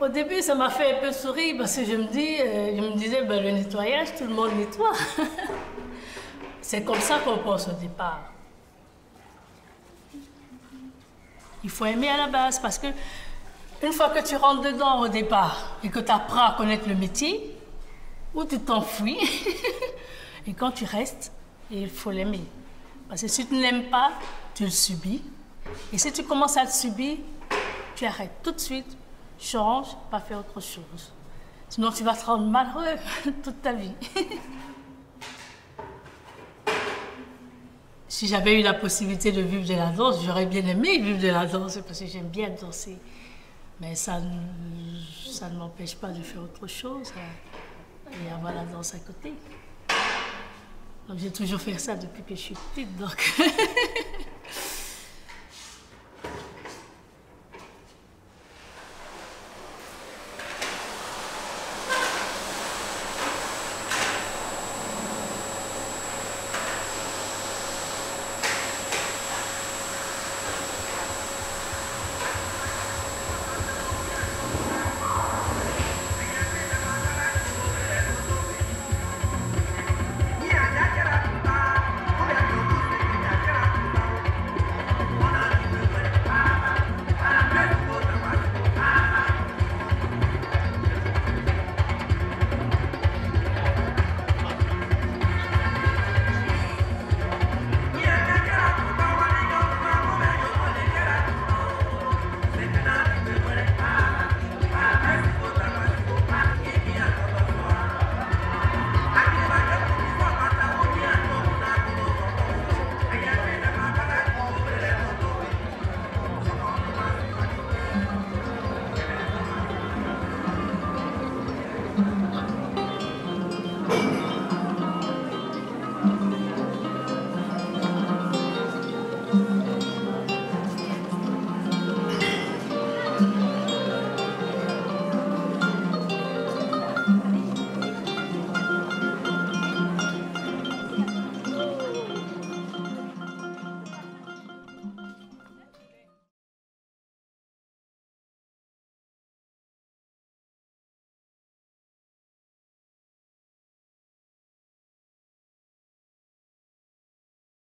Au début, ça m'a fait un peu sourire parce que je me, euh, disais, ben, le nettoyage, tout le monde nettoie. C'est comme ça qu'on pense au départ. Il faut aimer à la base parce que une fois que tu rentres dedans au départ et que tu apprends à connaître le métier, ou tu t'enfuis, et quand tu restes, il faut l'aimer. Parce que si tu ne l'aimes pas, tu le subis. Et si tu commences à le subir, tu arrêtes tout de suite, change, pas faire autre chose. Sinon, tu vas te rendre malheureux toute ta vie. si j'avais eu la possibilité de vivre de la danse, j'aurais bien aimé vivre de la danse parce que j'aime bien danser. Mais ça, ça ne m'empêche pas de faire autre chose et avoir la danse à côté. j'ai toujours fait ça depuis que je suis petite. Donc